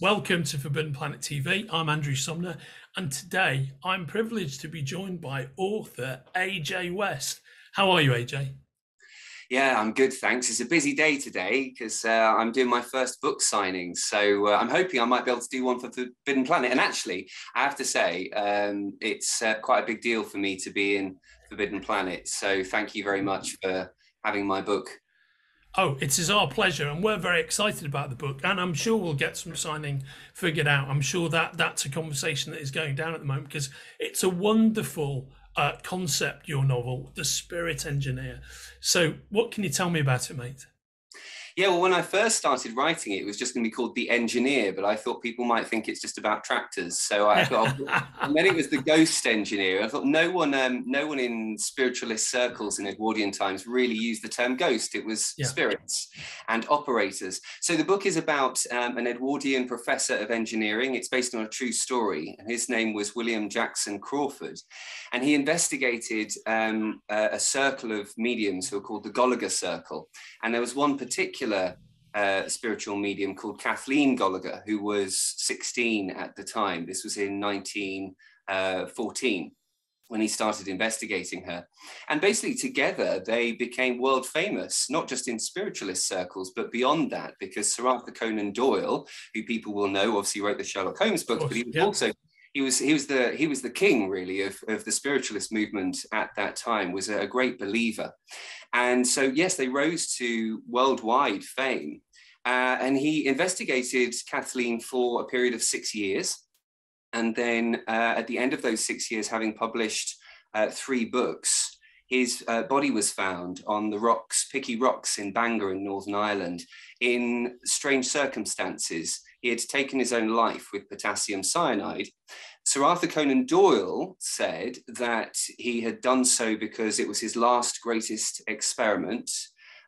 Welcome to Forbidden Planet TV. I'm Andrew Sumner, and today I'm privileged to be joined by author AJ West. How are you, AJ? Yeah, I'm good, thanks. It's a busy day today because uh, I'm doing my first book signing. So uh, I'm hoping I might be able to do one for Forbidden Planet. And actually, I have to say, um, it's uh, quite a big deal for me to be in Forbidden Planet. So thank you very much for having my book. Oh, it is our pleasure, and we're very excited about the book, and I'm sure we'll get some signing figured out. I'm sure that that's a conversation that is going down at the moment because it's a wonderful uh, concept, your novel, The Spirit Engineer. So, what can you tell me about it, mate? Yeah, well, when I first started writing it, it was just going to be called The Engineer, but I thought people might think it's just about tractors. So I thought, and then it was The Ghost Engineer. I thought no one, um, no one in spiritualist circles in Edwardian times really used the term ghost. It was yeah. spirits and operators. So the book is about um, an Edwardian professor of engineering. It's based on a true story, and his name was William Jackson Crawford, and he investigated um, a, a circle of mediums who are called the Goligher Circle, and there was one particular particular uh, spiritual medium called Kathleen Goligher, who was 16 at the time. This was in 1914 uh, when he started investigating her. And basically, together, they became world famous, not just in spiritualist circles, but beyond that, because Sir Arthur Conan Doyle, who people will know, obviously wrote the Sherlock Holmes books, but he was yeah. also he was he was the he was the king really of, of the spiritualist movement at that time was a, a great believer and so yes they rose to worldwide fame uh, and he investigated kathleen for a period of six years and then uh, at the end of those six years having published uh, three books his uh, body was found on the rocks, Picky Rocks in Bangor in Northern Ireland, in strange circumstances. He had taken his own life with potassium cyanide. Sir Arthur Conan Doyle said that he had done so because it was his last greatest experiment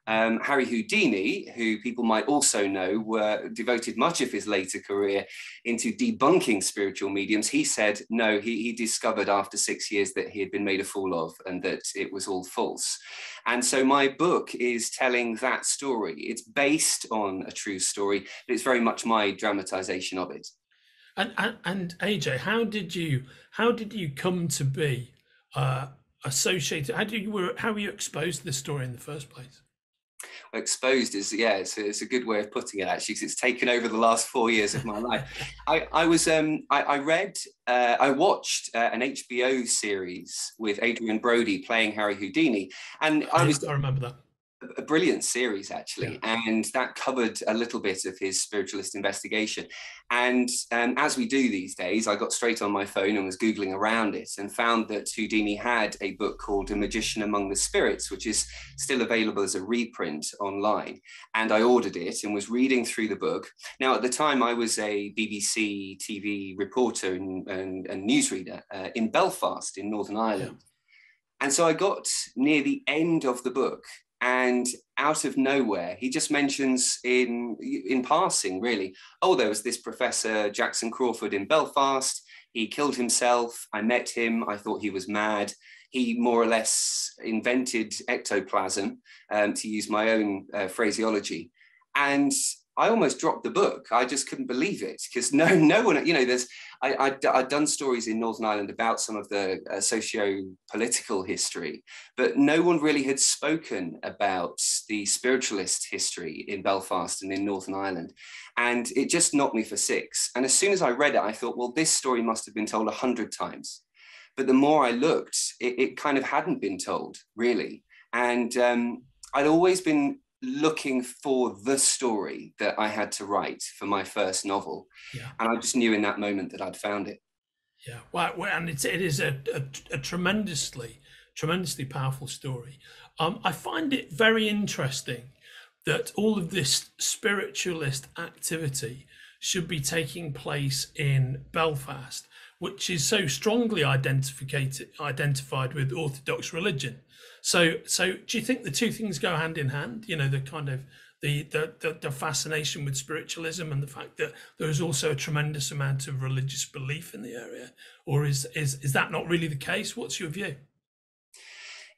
um, Harry Houdini, who people might also know, were devoted much of his later career into debunking spiritual mediums. He said no, he, he discovered after six years that he had been made a fool of and that it was all false. And so my book is telling that story. It's based on a true story, but it's very much my dramatization of it. And, and, and AJ, how did you how did you come to be uh, associated? How did you were how were you exposed to this story in the first place? exposed is yeah it's a, it's a good way of putting it actually because it's taken over the last four years of my life i i was um i, I read uh, i watched uh, an hbo series with adrien brody playing harry houdini and i was i remember that a brilliant series actually yeah. and that covered a little bit of his spiritualist investigation and um, as we do these days i got straight on my phone and was googling around it and found that houdini had a book called a magician among the spirits which is still available as a reprint online and i ordered it and was reading through the book now at the time i was a bbc tv reporter and, and, and newsreader uh, in belfast in northern ireland yeah. And so I got near the end of the book and out of nowhere he just mentions in in passing really oh there was this professor jackson crawford in belfast. He killed himself. I met him. I thought he was mad. He more or less invented ectoplasm um, to use my own uh, phraseology. And I almost dropped the book. I just couldn't believe it because no, no one, you know, there's, I, I, had done stories in Northern Ireland about some of the uh, socio-political history, but no one really had spoken about the spiritualist history in Belfast and in Northern Ireland. And it just knocked me for six. And as soon as I read it, I thought, well, this story must have been told a hundred times. But the more I looked, it, it kind of hadn't been told really. And um, I'd always been looking for the story that I had to write for my first novel. Yeah. And I just knew in that moment that I'd found it. Yeah, well, and it's, it is a, a, a tremendously, tremendously powerful story. Um, I find it very interesting that all of this spiritualist activity should be taking place in Belfast, which is so strongly identified identified with Orthodox religion. So, so do you think the two things go hand in hand? You know, the kind of the, the the, fascination with spiritualism and the fact that there is also a tremendous amount of religious belief in the area, or is is is that not really the case? What's your view?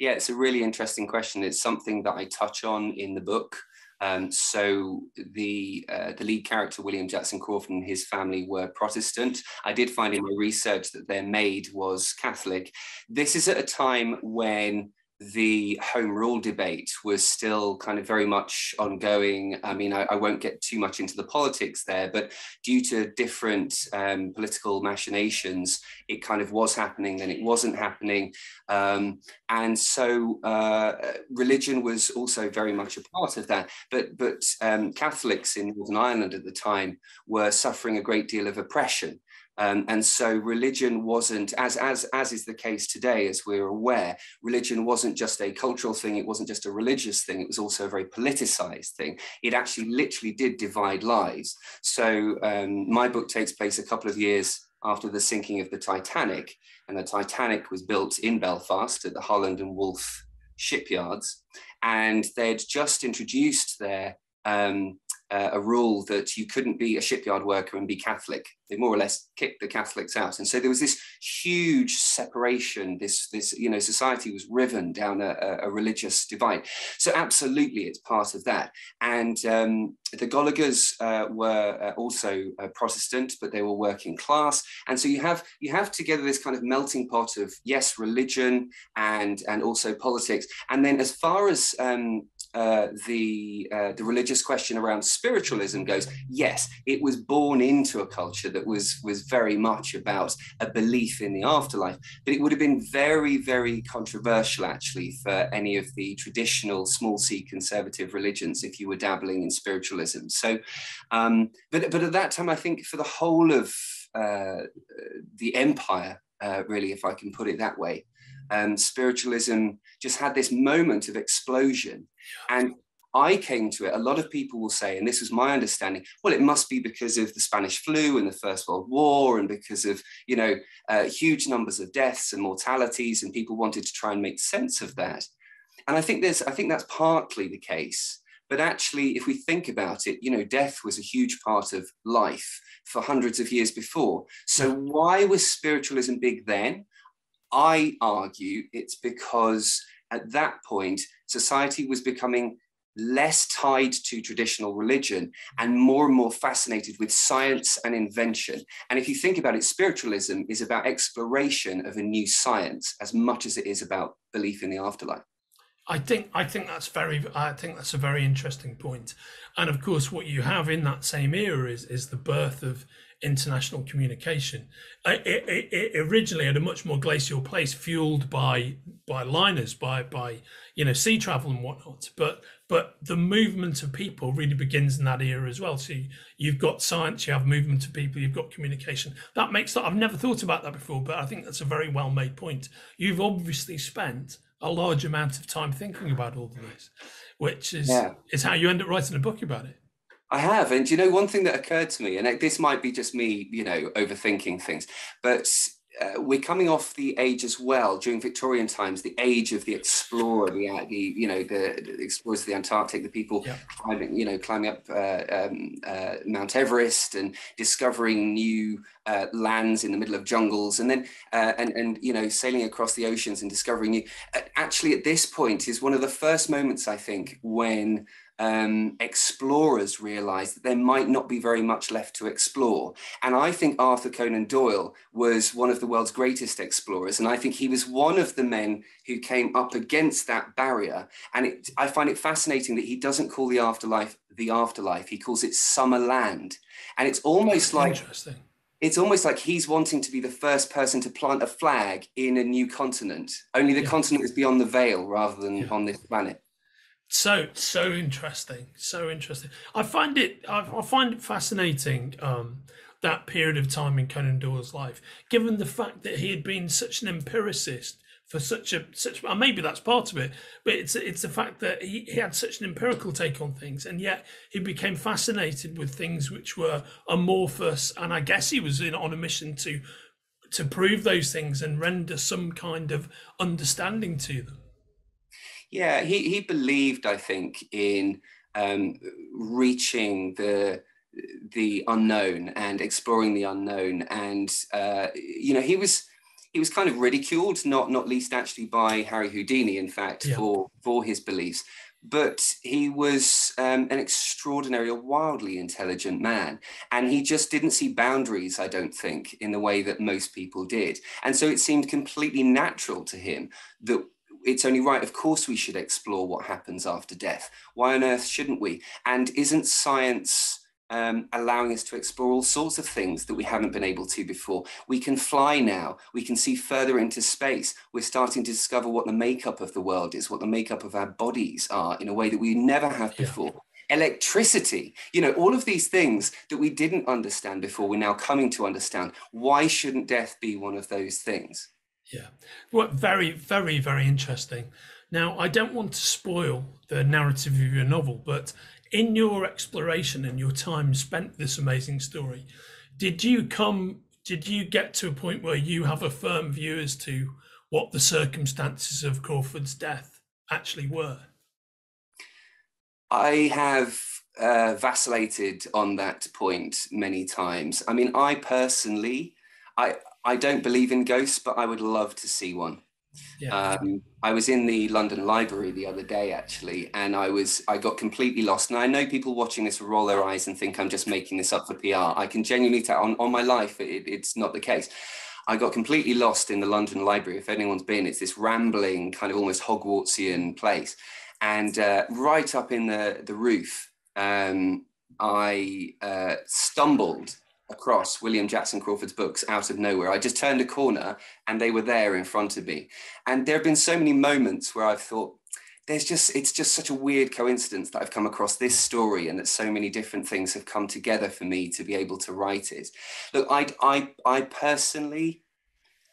Yeah, it's a really interesting question. It's something that I touch on in the book. Um, so the uh, the lead character William Jackson Crawford and his family were Protestant. I did find in my research that their maid was Catholic. This is at a time when the home rule debate was still kind of very much ongoing. I mean, I, I won't get too much into the politics there, but due to different um, political machinations, it kind of was happening, then it wasn't happening. Um, and so uh, religion was also very much a part of that. But, but um, Catholics in Northern Ireland at the time were suffering a great deal of oppression. Um, and so religion wasn't, as, as, as is the case today, as we're aware, religion wasn't just a cultural thing, it wasn't just a religious thing, it was also a very politicized thing. It actually literally did divide lives. So um, my book takes place a couple of years after the sinking of the Titanic, and the Titanic was built in Belfast at the Harland and Wolff shipyards, and they'd just introduced their um, uh, a rule that you couldn't be a shipyard worker and be Catholic. They more or less kicked the Catholics out, and so there was this huge separation. This, this, you know, society was riven down a, a religious divide. So absolutely, it's part of that. And um, the Golighers uh, were uh, also uh, Protestant, but they were working class, and so you have you have together this kind of melting pot of yes, religion and and also politics. And then as far as um, uh, the uh, the religious question around spiritualism goes, yes, it was born into a culture that was was very much about a belief in the afterlife, but it would have been very very controversial actually for any of the traditional small c conservative religions if you were dabbling in spiritualism. So, um, but but at that time, I think for the whole of uh, the empire, uh, really, if I can put it that way, um, spiritualism just had this moment of explosion. And I came to it, a lot of people will say, and this was my understanding, well, it must be because of the Spanish flu and the First World War, and because of, you know, uh, huge numbers of deaths and mortalities, and people wanted to try and make sense of that. And I think there's, I think that's partly the case. But actually, if we think about it, you know, death was a huge part of life for hundreds of years before. So why was spiritualism big then? I argue it's because at that point, society was becoming less tied to traditional religion and more and more fascinated with science and invention. And if you think about it, spiritualism is about exploration of a new science as much as it is about belief in the afterlife. I think I think that's very I think that's a very interesting point. And of course what you have in that same era is is the birth of international communication. It, it, it, originally had a much more glacial place, fueled by by liners, by by you know sea travel and whatnot. But but the movement of people really begins in that era as well. So you, have got science, you have movement of people, you've got communication. That makes that. I've never thought about that before, but I think that's a very well made point. You've obviously spent a large amount of time thinking about all of this, which is yeah. is how you end up writing a book about it. I have, and you know, one thing that occurred to me, and this might be just me, you know, overthinking things, but uh, we're coming off the age as well during Victorian times, the age of the explorer, the, the you know the, the, explorers of the Antarctic, the people yeah. climbing, you know, climbing up uh, um, uh, Mount Everest and discovering new uh, lands in the middle of jungles, and then uh, and and you know sailing across the oceans and discovering new. actually, at this point, is one of the first moments I think when um, explorers realized that there might not be very much left to explore. And I think Arthur Conan Doyle was one of the world's greatest explorers. And I think he was one of the men who came up against that barrier. And it, I find it fascinating that he doesn't call the afterlife the afterlife, he calls it Summerland. And it's almost like. Interesting it's almost like he's wanting to be the first person to plant a flag in a new continent. Only the yeah. continent is beyond the veil rather than yeah. on this planet so so interesting so interesting. I find it i, I find it fascinating um, that period of time in conan doyle's life given the fact that he had been such an empiricist for such a such well, maybe that's part of it but it's it's the fact that he, he had such an empirical take on things and yet he became fascinated with things which were amorphous and i guess he was in on a mission to to prove those things and render some kind of understanding to them yeah, he, he believed, I think, in um, reaching the the unknown and exploring the unknown. And uh, you know, he was he was kind of ridiculed, not not least actually by Harry Houdini, in fact, yeah. for for his beliefs. but he was um, an extraordinary, a wildly intelligent man. And he just didn't see boundaries, I don't think, in the way that most people did. And so it seemed completely natural to him that it's only right, of course, we should explore what happens after death. Why on earth shouldn't we? And isn't science um, allowing us to explore all sorts of things that we haven't been able to before. We can fly now. We can see further into space. We're starting to discover what the makeup of the world is, what the makeup of our bodies are in a way that we never have before. Yeah. Electricity, you know, all of these things that we didn't understand before, we're now coming to understand. Why shouldn't death be one of those things? Yeah, well, very, very, very interesting. Now, I don't want to spoil the narrative of your novel, but in your exploration and your time spent this amazing story, did you come? Did you get to a point where you have a firm view as to what the circumstances of Crawford's death actually were? I have uh, vacillated on that point many times. I mean, I personally, I I don't believe in ghosts, but I would love to see one. Yeah. Um, I was in the London Library the other day actually, and I was I got completely lost. And I know people watching this will roll their eyes and think I'm just making this up for PR. I can genuinely tell on, on my life it, it's not the case. I got completely lost in the London Library. If anyone's been, it's this rambling kind of almost Hogwartsian place, and uh, right up in the the roof, um, I uh, stumbled across William Jackson Crawford's books out of nowhere. I just turned a corner and they were there in front of me. And there have been so many moments where I've thought, there's just it's just such a weird coincidence that I've come across this story and that so many different things have come together for me to be able to write it. Look, I I I personally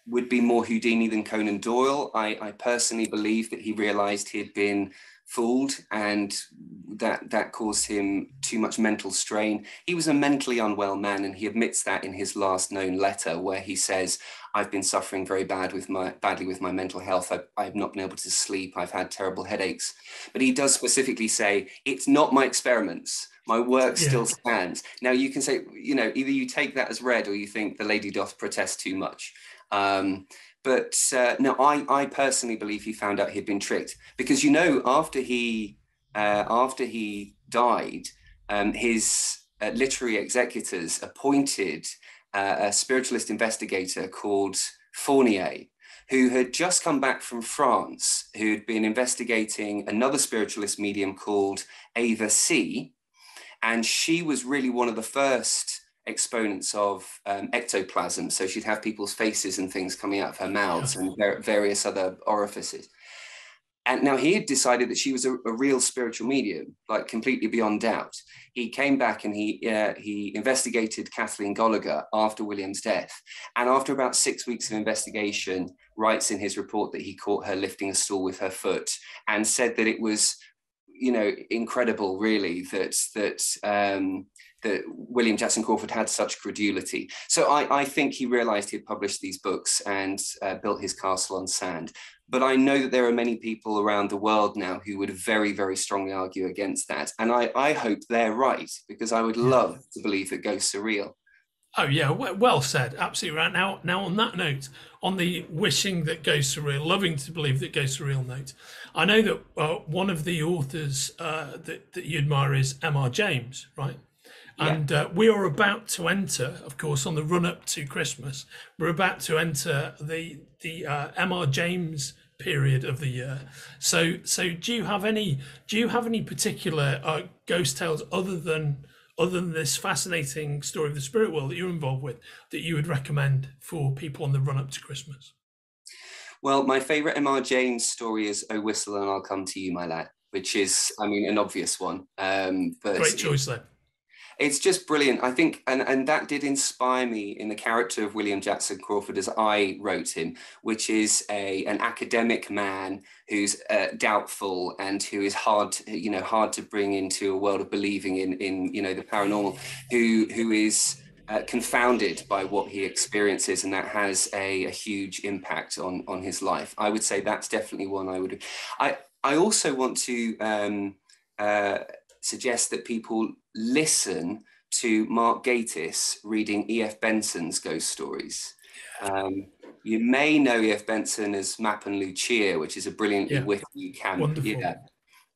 would be more Houdini than Conan Doyle. I, I personally believe that he realized he had been fooled and that that caused him too much mental strain. He was a mentally unwell man and he admits that in his last known letter where he says i've been suffering very bad with my badly with my mental health. I've, I've not been able to sleep. I've had terrible headaches. But he does specifically say it's not my experiments. My work yeah. still stands. Now you can say you know either you take that as read or you think the lady doth protest too much. Um, but uh, no, I, I personally believe he found out he'd been tricked because you know after he uh, after he died, um, his uh, literary executors appointed uh, a spiritualist investigator called Fournier, who had just come back from France, who'd been investigating another spiritualist medium called Eva C. And she was really one of the first exponents of um, ectoplasm. So she'd have people's faces and things coming out of her mouths yeah. and ver- various other orifices. And now he had decided that she was a, a, real spiritual medium, like completely beyond doubt. He came back and he uh, he investigated Kathleen Goligher after William's death, and after about six weeks of investigation, writes in his report that he caught her lifting a stool with her foot, and said that it was, you know, incredible, really, that that um, that William Jackson Crawford had such credulity. So I, I think he realized he'd published these books and uh, built his castle on sand. But I know that there are many people around the world now who would very, very strongly argue against that. And I, I hope they're right because I would love to believe that ghosts are real. Oh yeah, well said. Absolutely right. Now, now on that note, on the wishing that ghosts are real, loving to believe that ghosts are real note, I know that uh, one of the authors uh, that, that you admire is M.R. James, right? And uh, we are about to enter, of course, on the run up to Christmas. We're about to enter the the uh, M.R. James period of the year. So, so do you have any do you have any particular uh, ghost tales other than other than this fascinating story of the spirit world that you're involved with that you would recommend for people on the run up to Christmas? Well, my favourite M.R. James story is "Oh Whistle and I'll Come to You, My Lad," which is, I mean, an obvious one. Um, but Great choice, there it's just brilliant. I think, and, and that did inspire me in the character of William Jackson Crawford as I wrote him, which is a an academic man who's uh, doubtful and who is hard, to, you know, hard to bring into a world of believing in, in you know, the paranormal, who who is uh, confounded by what he experiences, and that has a, a huge impact on on his life. I would say that's definitely one I would. I I also want to. Um, uh, suggest that people listen to Mark Gatiss reading E.F. Benson's ghost stories. Um, you may know E.F. Benson as Mapp and Lucia, which is a brilliantly yeah. witty camp. Yeah.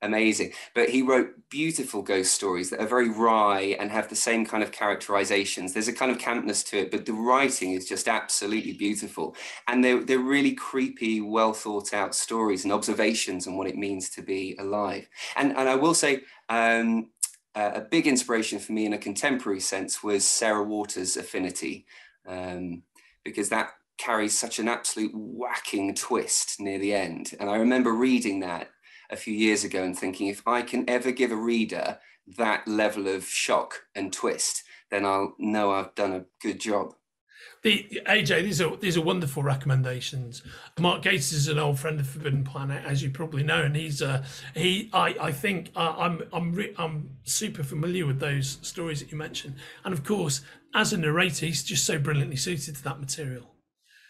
Amazing. But he wrote beautiful ghost stories that are very wry and have the same kind of characterizations. There's a kind of campness to it, but the writing is just absolutely beautiful. And they're, they're really creepy, well thought out stories and observations on what it means to be alive. And, and I will say, um, uh, a big inspiration for me in a contemporary sense was Sarah Waters' Affinity, um, because that carries such an absolute whacking twist near the end. And I remember reading that a few years ago and thinking, if I can ever give a reader that level of shock and twist, then I'll know I've done a good job. The AJ, these are these are wonderful recommendations. Mark Gatiss an old friend of Forbidden Planet, as you probably know, and he's uh, he I I think uh, I'm I'm re- I'm super familiar with those stories that you mentioned, and of course, as a narrator, he's just so brilliantly suited to that material.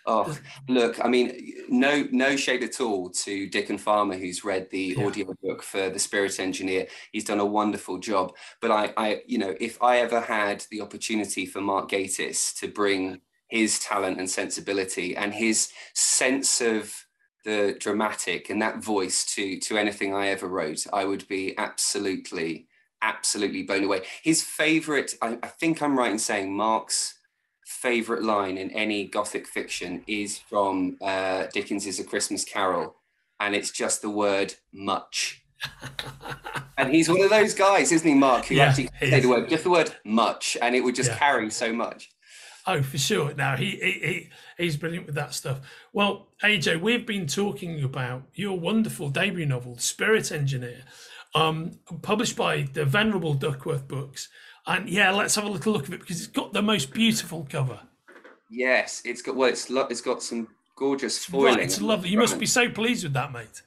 Oh, look, I mean, no, no shade at all to Dickon Farmer, who's read the yeah. audio book for The Spirit Engineer. He's done a wonderful job. But I, I, you know, if I ever had the opportunity for Mark Gatiss to bring his talent and sensibility and his sense of the dramatic and that voice to to anything I ever wrote, I would be absolutely, absolutely blown away. His favorite, I, I think I'm right in saying Mark's favorite line in any gothic fiction is from uh, Dickens's A Christmas Carol, and it's just the word much. and he's one of those guys, isn't he, Mark, who yeah, actually say the word, just the word much, and it would just yeah. carry so much. Oh, for sure. Now he, he, he he's brilliant with that stuff. Well, AJ, we've been talking about your wonderful debut novel, Spirit Engineer, um, published by the venerable Duckworth Books. And yeah, let's have a little look at it because it's got the most beautiful cover. Yes, it's got well, it's it's got some gorgeous foiling. Right, it's lovely. You must be so pleased with that, mate.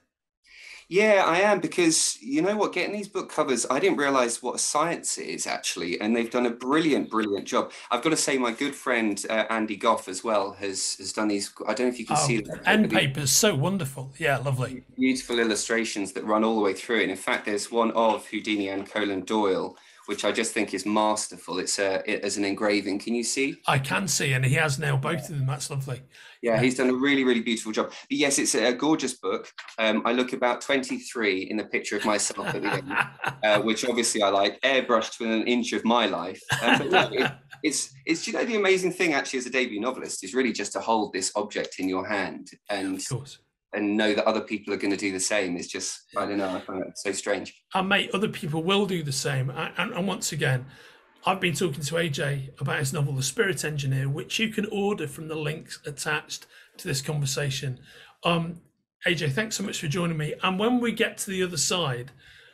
Yeah, I am because you know what, getting these book covers, I didn't realize what a science is actually, and they've done a brilliant, brilliant job. I've got to say, my good friend uh, Andy Goff as well has has done these. I don't know if you can oh, see them. End papers, so wonderful. Yeah, lovely. Beautiful illustrations that run all the way through, and in fact, there's one of Houdini and Conan Doyle which I just think is masterful. It's a it, as an engraving. Can you see? I can see, and he has nailed both of them. That's lovely. Yeah, yeah, he's done a really, really beautiful job. But yes, it's a gorgeous book. Um, I look about 23 in the picture of myself at the end, uh, which obviously I like, airbrushed within an inch of my life. Um, but no, it, it's, it's, you know, the amazing thing actually as a debut novelist is really just to hold this object in your hand and and know that other people are going to do the same is just I don't know I find it so strange. And mate, other people will do the same. And, and, once again, I've been talking to AJ about his novel, The Spirit Engineer, which you can order from the links attached to this conversation. Um, AJ, thanks so much for joining me. And when we get to the other side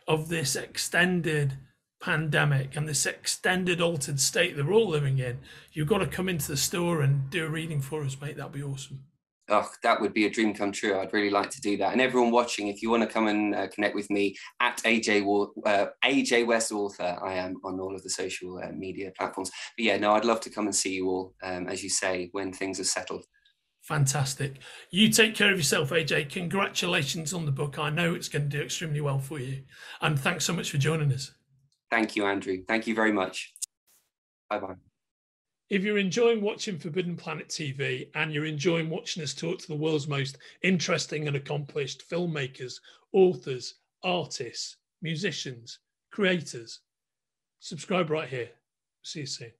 of this extended pandemic and this extended altered state that we're all living in, you've got to come into the store and do a reading for us, mate. That'd be awesome oh, that would be a dream come true. I'd really like to do that. And everyone watching, if you want to come and uh, connect with me at AJ uh, AJ West Author, I am on all of the social uh, media platforms. But yeah, no, I'd love to come and see you all, um, as you say, when things are settled. Fantastic. You take care of yourself, AJ. Congratulations on the book. I know it's going to do extremely well for you. And thanks so much for joining us. Thank you, Andrew. Thank you very much. Bye bye. If you're enjoying watching Forbidden Planet TV and you're enjoying watching us talk to the world's most interesting and accomplished filmmakers, authors, artists, musicians, creators, subscribe right here. See you soon.